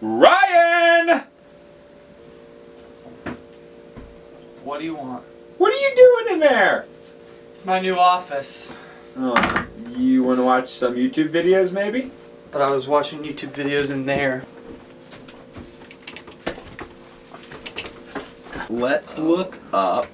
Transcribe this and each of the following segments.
Ryan! What do you want? What are you doing in there? It's my new office. Oh, you want to watch some YouTube videos maybe? But I was watching YouTube videos in there. Let's look up.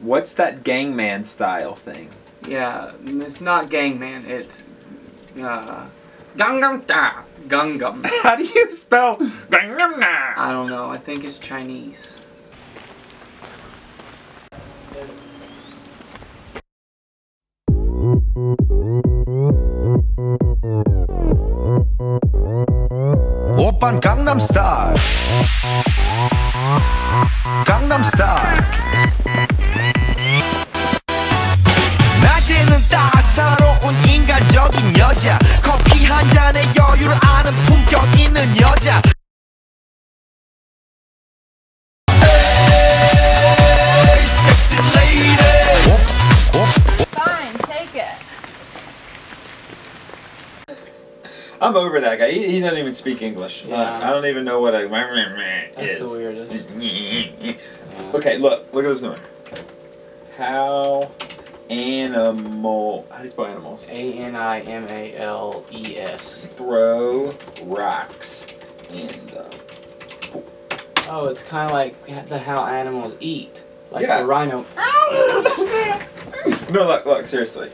What's that Gangman style thing? Yeah, it's not Gangman. It's uh, Gangnam Da. Gangnam. How do you spell Gangnam Da? I don't know. I think it's Chinese. Open Gangnam Style. Gangnam Style. Fine, take it. I'm over that guy. He, he doesn't even speak English. Yeah, uh, I don't even know what a man is. That's the weirdest. okay, look. Look at this one. How animal. How do you spell animals? A N I M A L E S. Throw rocks in the. Uh, oh, it's kind of like the how animals eat. Like Yeah. the rhino. No, look, look, seriously.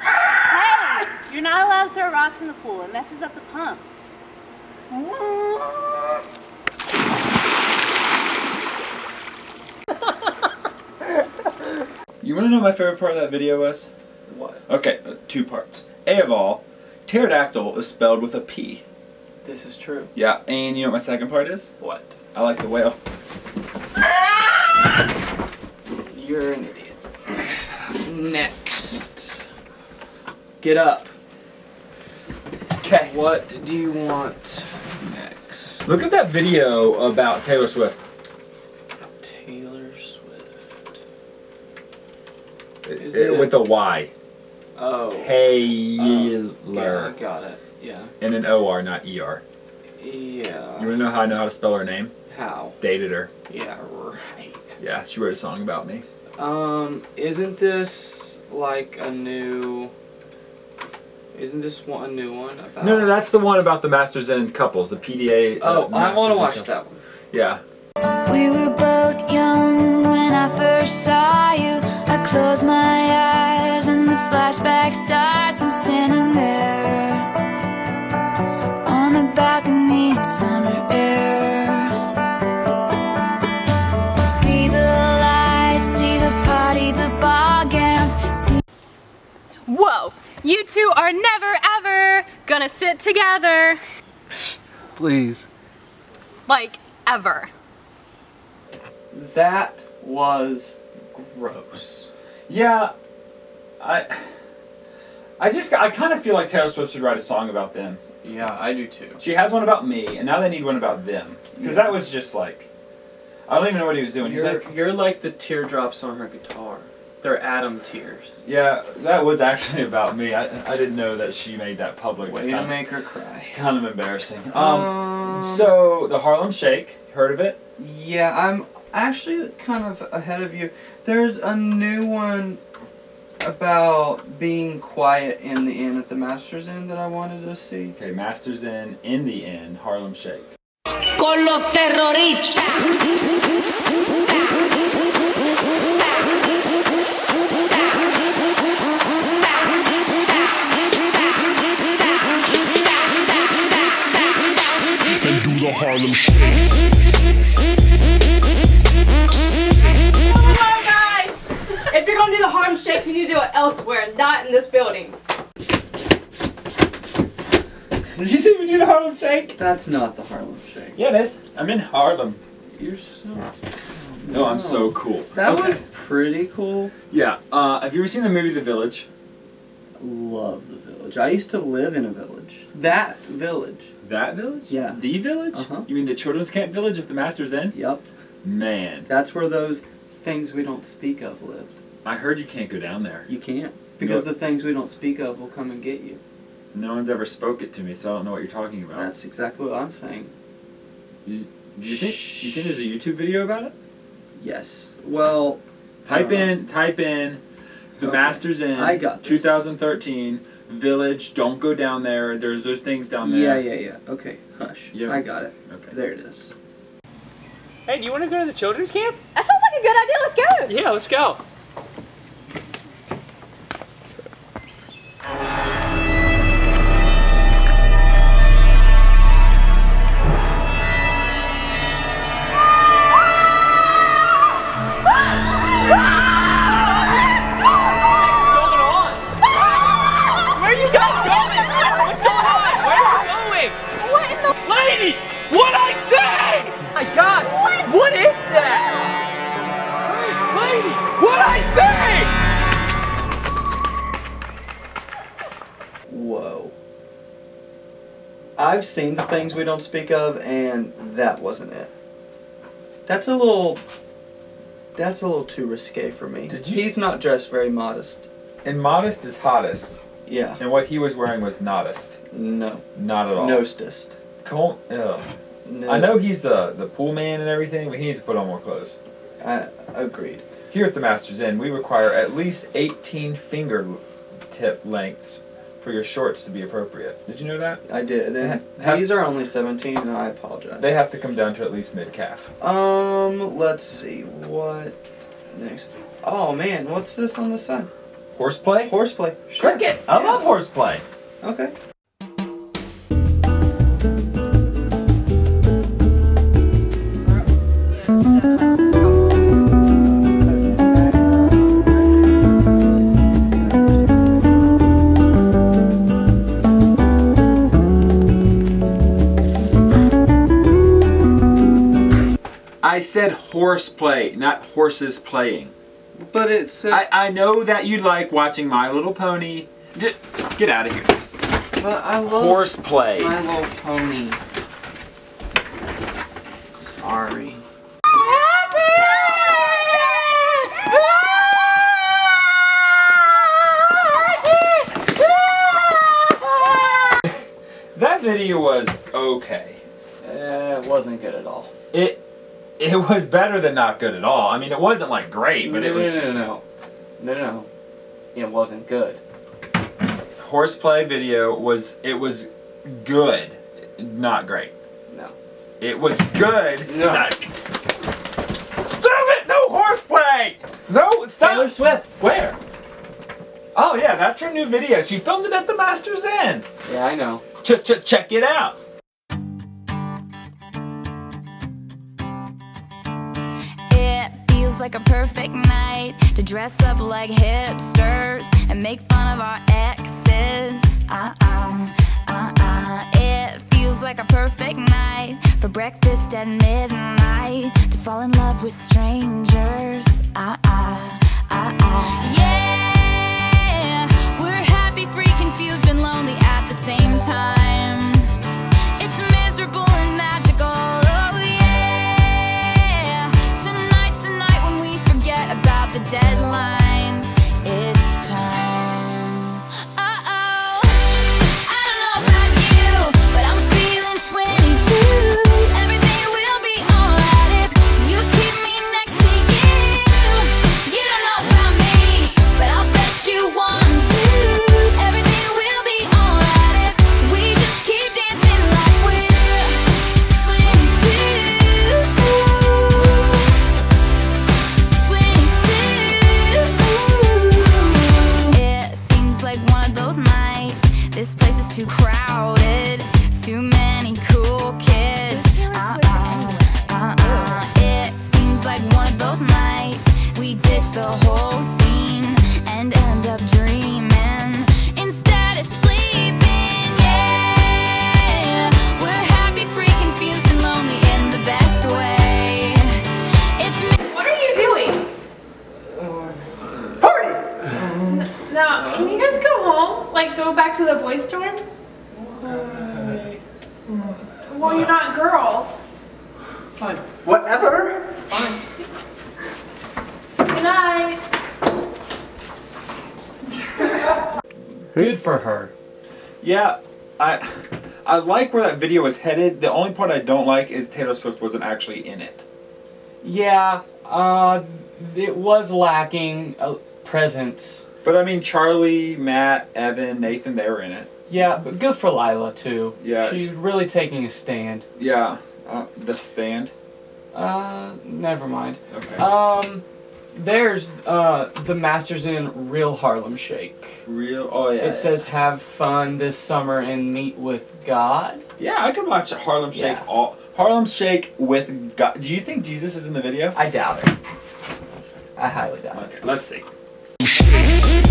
Hey, you're not allowed to throw rocks in the pool. It messes up the pump. You want to know my favorite part of that video was? What? Okay, uh, two parts. A of all, pterodactyl is spelled with a P. This is true. Yeah, and you know what my second part is? What? I like the whale. You're an idiot. Next. Get up. Okay. What do you want next? Look at that video about Taylor Swift. Taylor Swift. It- Is it- it- with a Y. Oh. Taylor. Yeah, got it. Yeah. And an OR, not ER. Yeah. You wanna know how I know how to spell her name? How? Dated her. Yeah, right. Yeah, she wrote a song about me. Um, isn't this like a new? Isn't this one a new one about? No, no, that's the one about the Masters and couples, the PDA. uh, Oh, I want to watch Couples. that one. Yeah. We were both young when I first saw you. I close my eyes and the flashback starts. I'm standing there on the balcony in summer air. See the lights, see the party, the ball gowns. Whoa, you two are never ever gonna sit together. Please. Like, ever. That was gross. Yeah. I. I just, I kind of feel like Taylor Swift should write a song about them. Yeah, I do too. She has one about me, and now they need one about them. Because Yeah. that was just like, I don't even know what he was doing. You're, like, you're like the teardrops on her guitar. They're Adam tears. yeah, that was actually about me. I, I didn't know that she made that public. Way It's to kind, of, make her cry. kind of embarrassing. Um, Um, so the Harlem Shake, heard of it? Yeah, I'm actually kind of ahead of you. There's a new one about being quiet in the inn at the Masters Inn that I wanted to see. Okay, Masters Inn, in the inn, Harlem Shake. con los terroristas. Harlem Shake. Hello, guys! If you're gonna do the Harlem Shake, you need to do it elsewhere, not in this building. Did you see me do the Harlem Shake? That's not the Harlem Shake. Yeah, it is. I'm in Harlem. You're so. No, I'm so cool. That Okay. was pretty cool. Yeah. Uh, have you ever seen the movie The Village? Love the village. I used to live in a village. That village. That village? Yeah. The village? Uh-huh. You mean the children's camp village at the Master's Inn? Yep. Man, That's where those things we don't speak of lived. I heard you can't go down there. You can't. Because No. the things we don't speak of will come and get you. No one's ever spoke it to me, so I don't know what you're talking about. That's exactly what I'm saying. You, do you think you think there's a YouTube video about it? Yes. Well, Type in type in the Okay. Masters Inn I got this. 2013 Village. Don't go down there. There's those things down there. yeah, yeah, yeah. Okay, hush. Yeah. I got it. Okay. There it is. Hey, do you want to go to the children's camp? That sounds like a good idea. Let's go. Yeah, let's go. I've seen the things we don't speak of, and that wasn't it. That's a little. That's a little too risque for me. Did you He's not dressed very modest. And modest is hottest, Yeah. and what he was wearing was nottest. No. Not at all. Nostest. Col- ugh. No. I know he's the the pool man and everything, but he needs to put on more clothes. I agreed. Here at the Masters Inn, we require at least 18 finger tip lengths for your shorts to be appropriate. Did you know that? I did. Then these are only 17, and I apologize. They have to come down to at least mid calf. Um, let's see what next. Oh man, what's this on the side? Horseplay? Horseplay. Sure. Cricket. I love horseplay. Okay. Said horseplay, not horses playing. But it's. I, I know that you like watching My Little Pony. J- Get out of here. but I love Horseplay. My Little Pony. Sorry. That video was okay. Uh, it wasn't good at all. It it was better than not good at all. I mean, it wasn't like great, but it was no, no, no, no. It wasn't good. horseplay video was it was good, not great. No. It was good. No. Not, stop it! No horseplay! No, stop! Taylor Swift. Where? Oh yeah, that's her new video. She filmed it at the Masters Inn. Yeah, I know. Ch ch check it out. Feels like a perfect night to dress up like hipsters and make fun of our exes. Uh uh, uh uh. It feels like a perfect night for breakfast at midnight to fall in love with strangers. Uh uh, uh uh. Yeah, we're happy, free, confused, and lonely at the same time. To the boys' dorm? Well, you're not girls. Fine. Whatever. Fine. Good night. Good for her. Yeah, I I like where that video is headed. The only part I don't like is Taylor Swift wasn't actually in it. Yeah, uh, it was lacking a presence. But I mean, Charlie, Matt, Evan, Nathan, they were in it. Yeah, but good for Lila too. Yeah. She's really taking a stand. Yeah, uh, the stand. Uh, never mind. Okay. Um, there's uh the Masters Inn Real Harlem Shake. Real. Oh yeah. It says have fun this summer and meet with God. Yeah, I could watch Harlem Shake. Yeah. All Harlem Shake with God. Do you think Jesus is in the video? I doubt it. I highly doubt it. Okay, let's see. Mm-hmm.